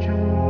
you